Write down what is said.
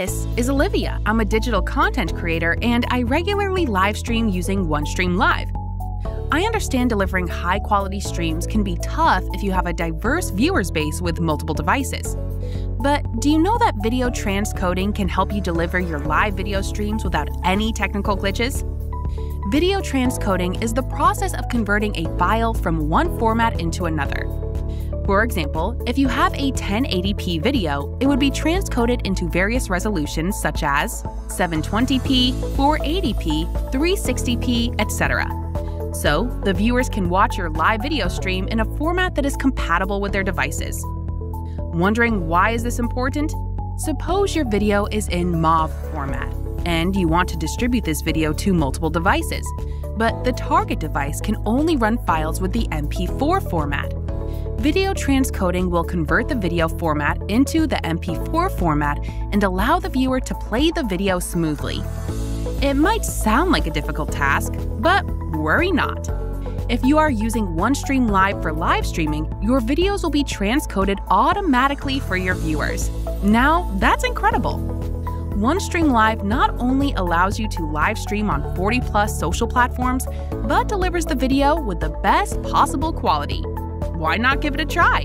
This is Olivia. I'm a digital content creator and I regularly live stream using OneStream Live. I understand delivering high quality streams can be tough if you have a diverse viewers base with multiple devices. But do you know that video transcoding can help you deliver your live video streams without any technical glitches? Video transcoding is the process of converting a file from one format into another. For example, if you have a 1080p video, it would be transcoded into various resolutions such as 720p, 480p, 360p, etc. So, the viewers can watch your live video stream in a format that is compatible with their devices. Wondering why is this important? Suppose your video is in MOV format, and you want to distribute this video to multiple devices, but the target device can only run files with the MP4 format. Video transcoding will convert the video format into the MP4 format and allow the viewer to play the video smoothly. It might sound like a difficult task, but worry not. If you are using OneStream Live for live streaming, your videos will be transcoded automatically for your viewers. Now, that's incredible! OneStream Live not only allows you to live stream on 40 plus social platforms, but delivers the video with the best possible quality why not give it a try?